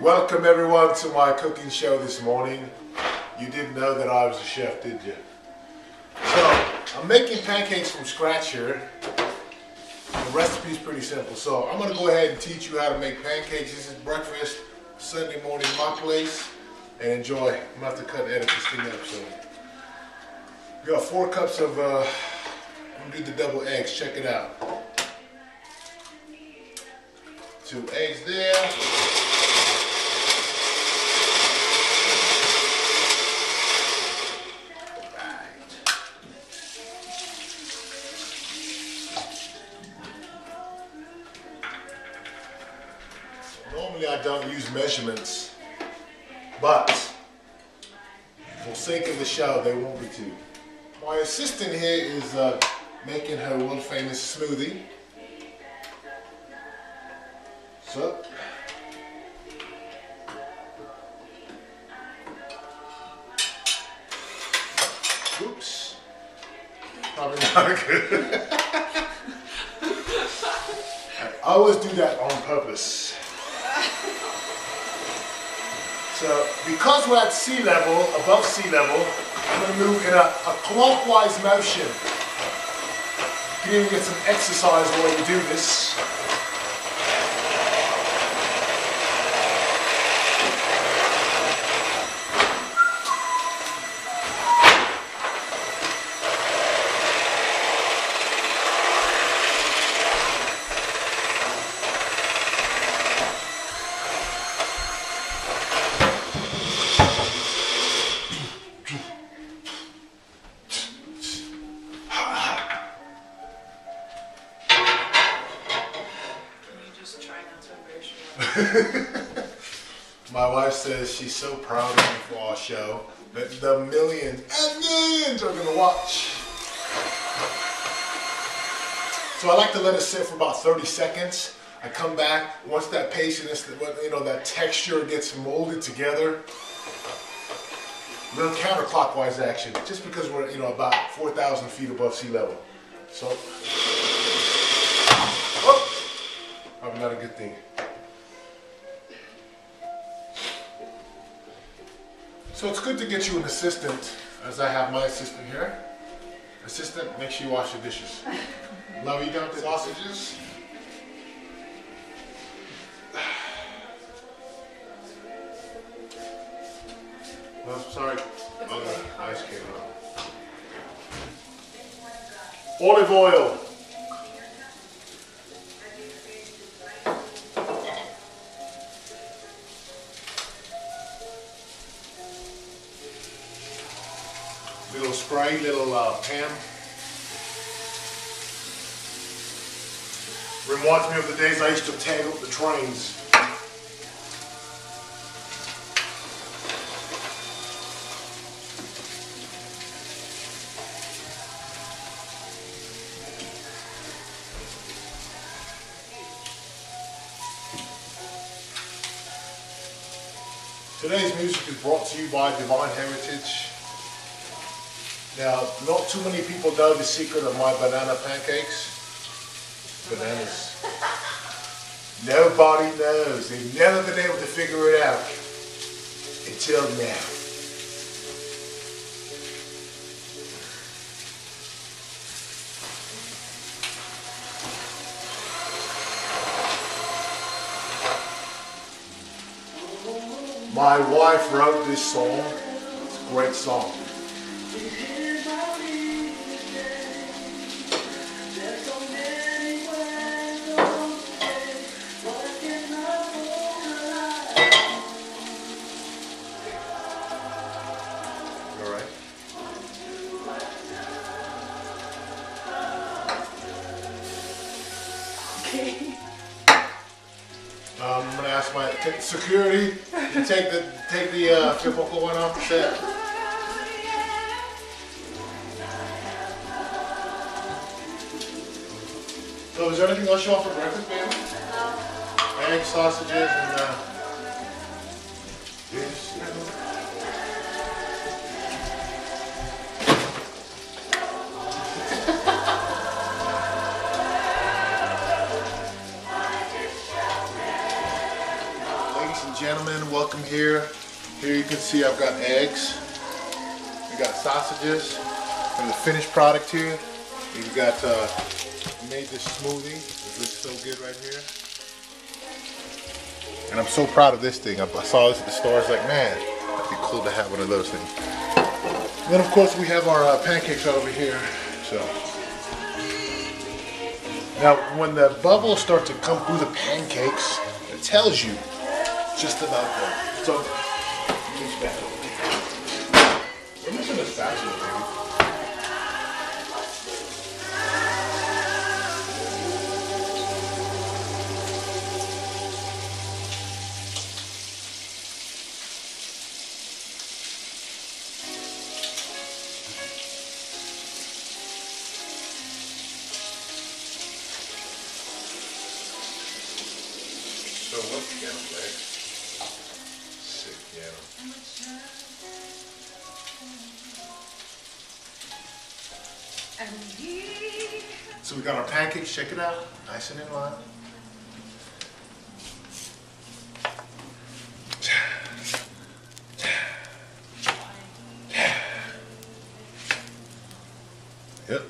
Welcome everyone to my cooking show this morning. You didn't know that I was a chef, did you? So, I'm making pancakes from scratch here. The recipe's pretty simple. So, I'm gonna go ahead and teach you how to make pancakes. This is breakfast, Sunday morning, my place. And enjoy. I'm gonna have to cut and edit this thing up, so. We got four cups of, uh, I'm gonna do the double eggs, check it out. Two eggs there. Normally I don't use measurements, but for sake of the show, they want me to. My assistant here is uh, making her world famous smoothie. So, oops, probably not good. I always do that on purpose. So, because we're at sea level, above sea level, I'm going to move in a, a clockwise motion. You can even get some exercise while you do this. My wife says she's so proud of me for our show that the millions and millions are gonna watch. So I like to let it sit for about 30 seconds. I come back, once that and you know, that texture gets molded together, little counterclockwise action, just because we're, you know, about 4,000 feet above sea level. So, oh, probably not a good thing. So it's good to get you an assistant, as I have my assistant here. Assistant, make sure you wash the dishes. Love you done sausages. Oh, sorry. Oh, the ice came out. Olive oil. Uh. Reminds me of the days I used to tag up the trains. Today's music is brought to you by Divine Heritage. Now, not too many people know the secret of my banana pancakes. Bananas. Nobody knows. They've never been able to figure it out until now. My wife wrote this song. It's a great song. Um, I'm gonna ask my security to take the take the uh, typical one off the set. So, is there anything else you want for breakfast, baby? Eggs, sausages, and uh, Ladies and and gentlemen, welcome here. Here you can see I've got eggs. We got sausages. And the finished product here. We've got uh, made this smoothie. It looks so good right here. And I'm so proud of this thing. I, I saw this at the store. I was like, man, that'd be cool to have one of those things. then of course we have our uh, pancakes right over here. So now when the bubbles start to come through the pancakes, it tells you just about there. So mix back over. We're missing a spatula, baby. So we got our pancakes, check it out, nice and in line. Yep.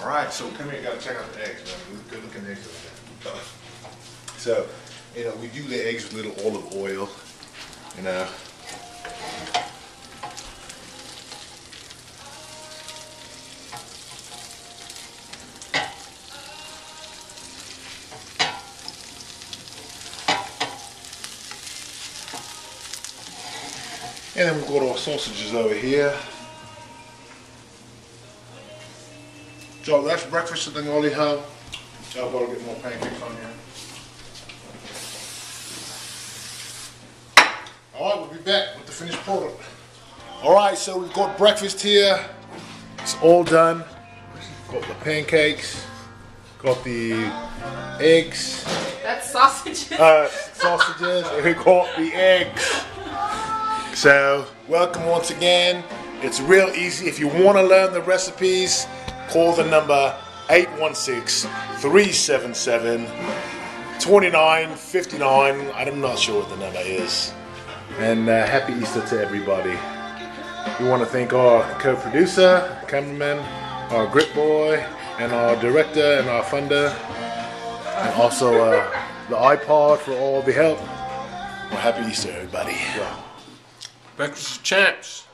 All right, so come here, you gotta check out the eggs, man. Good looking eggs over there. So, you know, we do the eggs with a little olive oil, you know. And then we've got our sausages over here. So that's breakfast at the Gali Ho. I'll go get more pancakes on here. All right, we'll be back with the finished product. All right, so we've got breakfast here. It's all done. Got the pancakes, got the eggs, That's sausages. uh, sausages, and we got the eggs. So, welcome once again. It's real easy. If you want to learn the recipes, call the number 816 377 2959. I'm not sure what the number is. And uh, happy Easter to everybody. We want to thank our co producer, cameraman, our grip boy, and our director and our funder, and also uh, the iPod for all the help. Well, happy Easter, everybody. Breakfast of champs.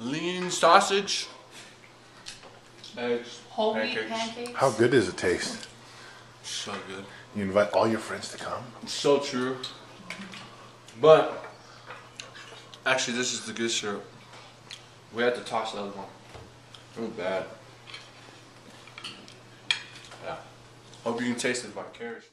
Lean sausage. Eggs. Whole wheat pancakes. How good does it taste? So good. You invite all your friends to come. So true. But actually, this is the good syrup. We had to toss the other one. It was bad. Yeah. Hope you can taste it vicariously.